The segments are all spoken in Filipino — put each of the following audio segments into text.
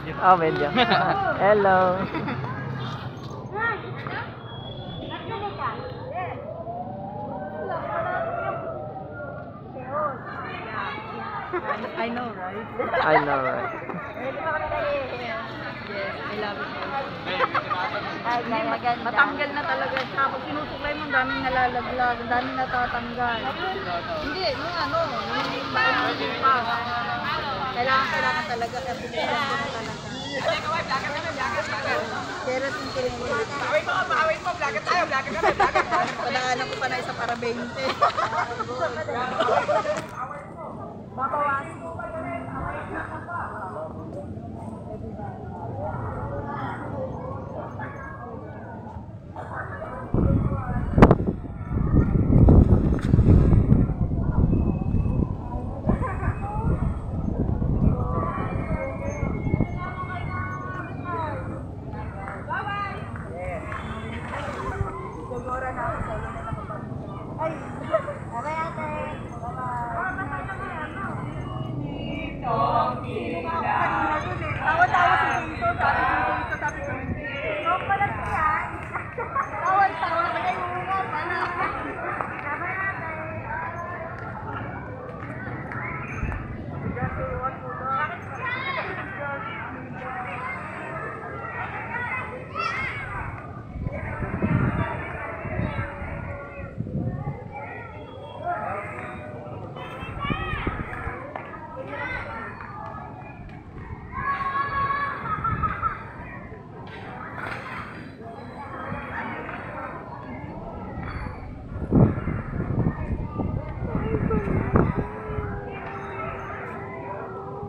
Video. Oh, medyo. Hello. I know, right? I know, right? Yes, I love it. Ay, maganda. Matanggal na talaga siya. Pag sinusuklay mo, ang daming nalalaglag, ang daming natatanggal. Hindi, yung ano, yung baon pa. Kailangan, kailangan talaga. Na talaga. Pawin mo, pawin mo, vlogger tayo, vlogger kami, vlogger. Padaanan ko pa na isa para 20. Babawasin.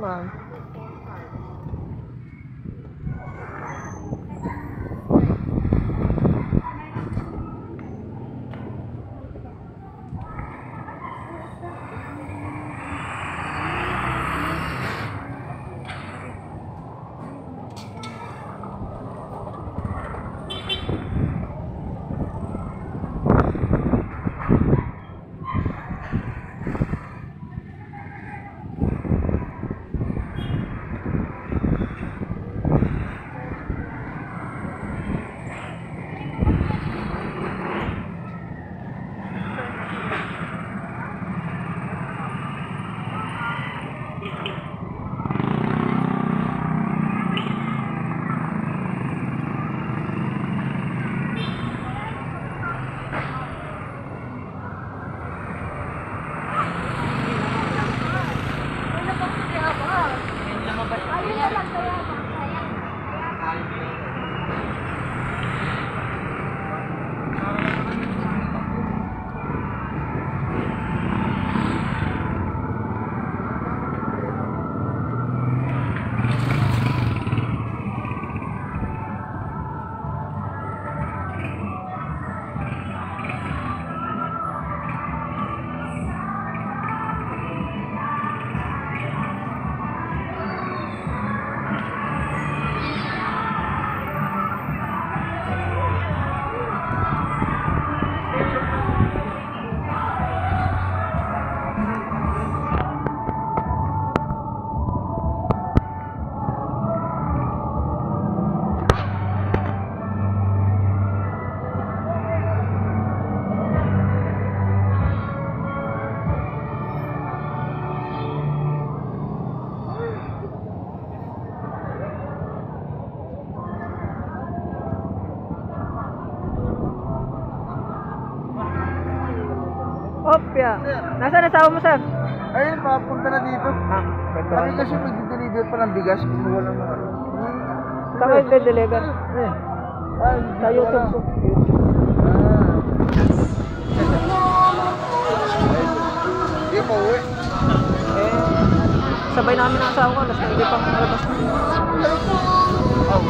Пока. Opya. Nasaan asawa mo, sir? Ayun, papunta na dito. Ah, Kami kasi magdi-deliver pa ng bigas. Kumuha lang ng ano. Saan kayo nagde-deliver? Eh. Ay, Sa YouTube ko. Hindi pa uwi. Eh, sabay namin ang asawa ko. Alas na hindi pang malabas. Oh.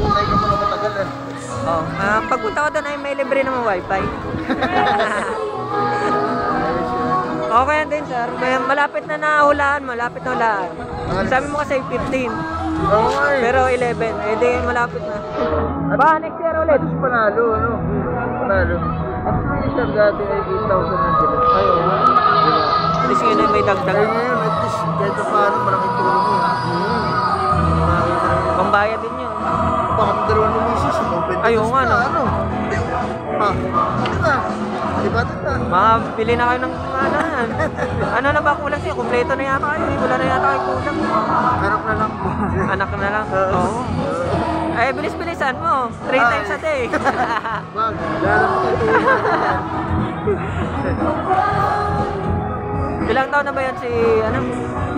Patay ka muna matagal eh. Oh, ah, pagpunta ko doon ay may libre naman wifi. okay din, sir. May, malapit na nahulaan, malapit na hulaan. Sabi mo kasi 15, Oo nga eh. pero 11. Eh di malapit na. Ba, next year ulit. Atos panalo, ano? Panalo. Ang finisher dati ay 8,000 ang sila. Ayun. At least may Ay dagdag. ngayon, at least kahit pa paano, malaking tulong yun. Pambayad din yun. Baka dalawa ng misis, open Ay, oo nga, no? Ano? Ha? Di ba? Di ba? Di ba? Mga bili na kayo ng ano yan. ano na ba kulang siya? Kompleto na yata kayo. Wala na yata kayo kulang. Harap na lang po. Anak na lang. Oo. Eh, bilis-bilisan mo. Three Ay. times a day. Wag, ka Ilang taon na ba yan si, ano?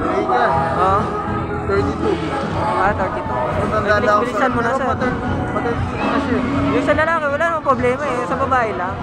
Ay ka, Oo. 32. Ah, 32. Matanda Eh, na ako bilis-bilisan mo na sir. patay- na siya. Yung sa lalaki, wala problema eh. Sa babae lang.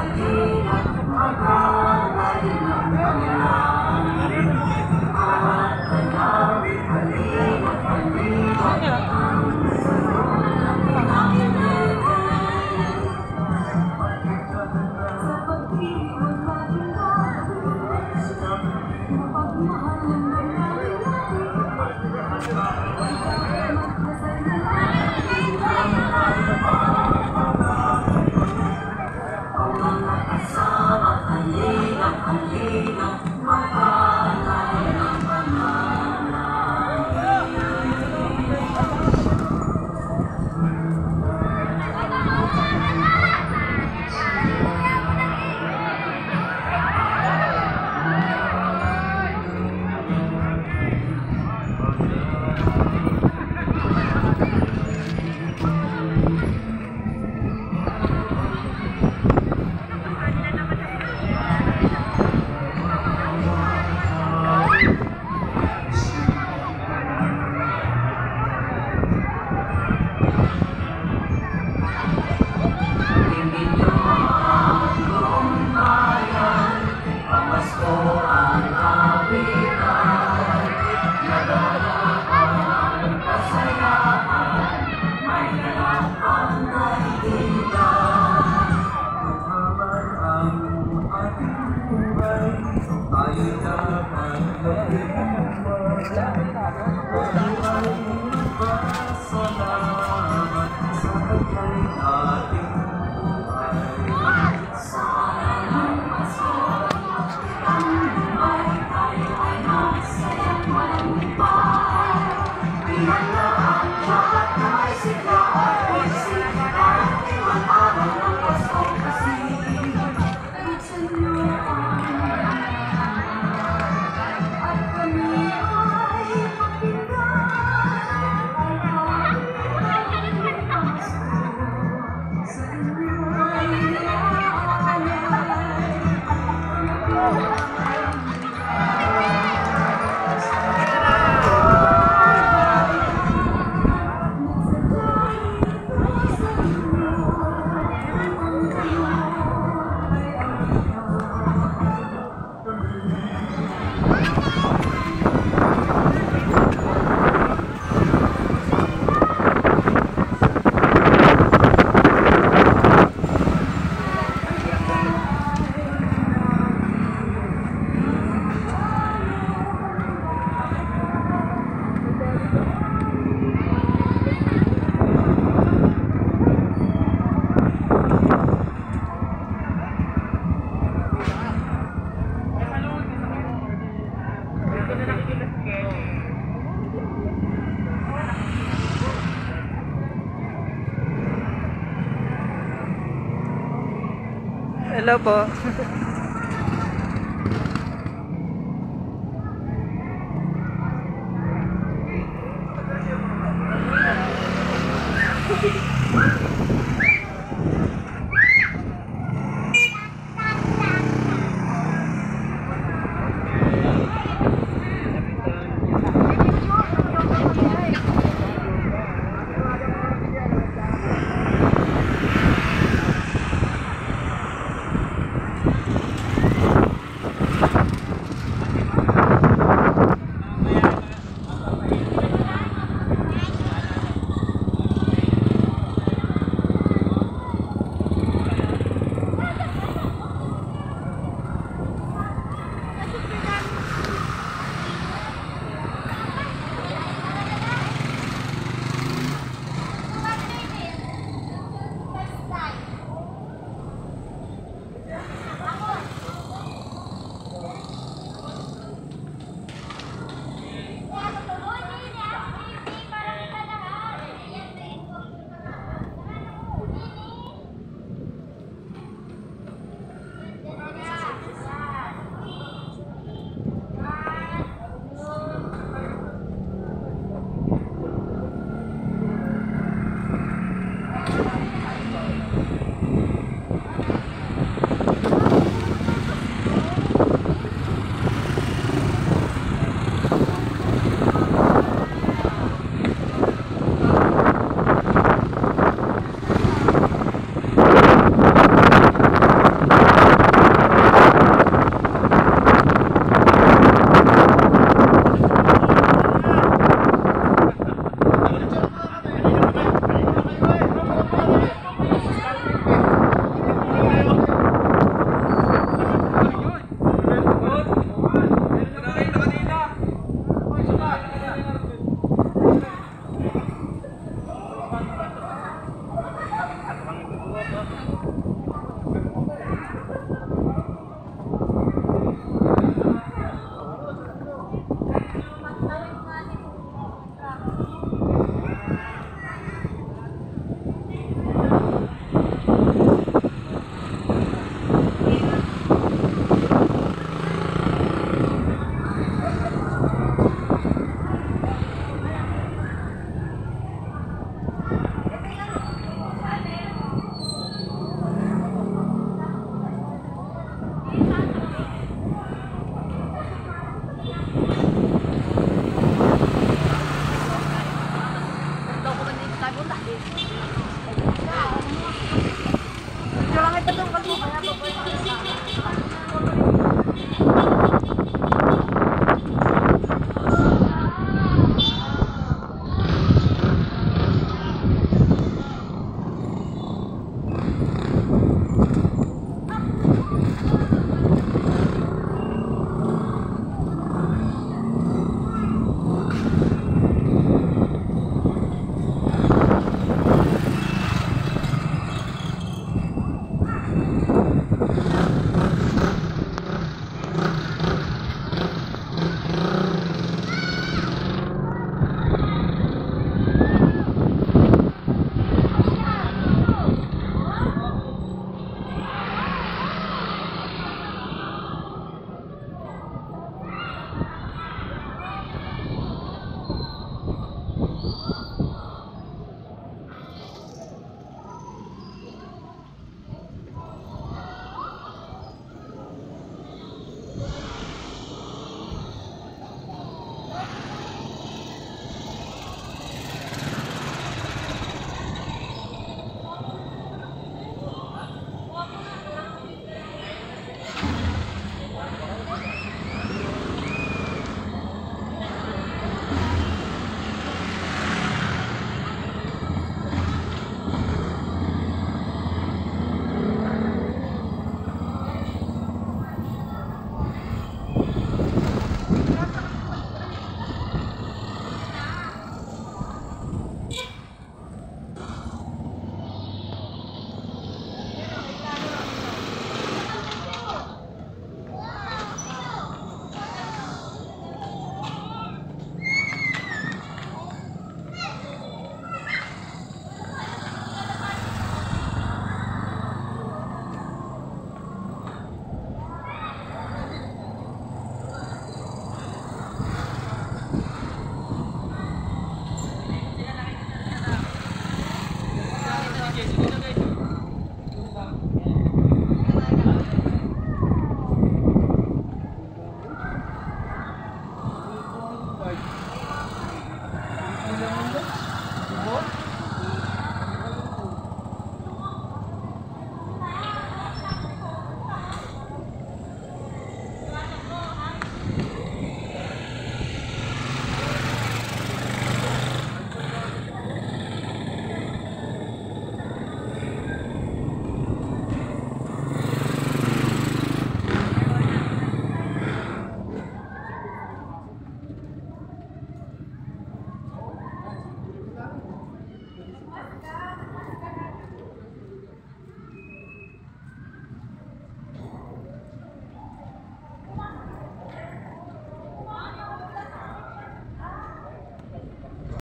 Madina, Madina. Hello po.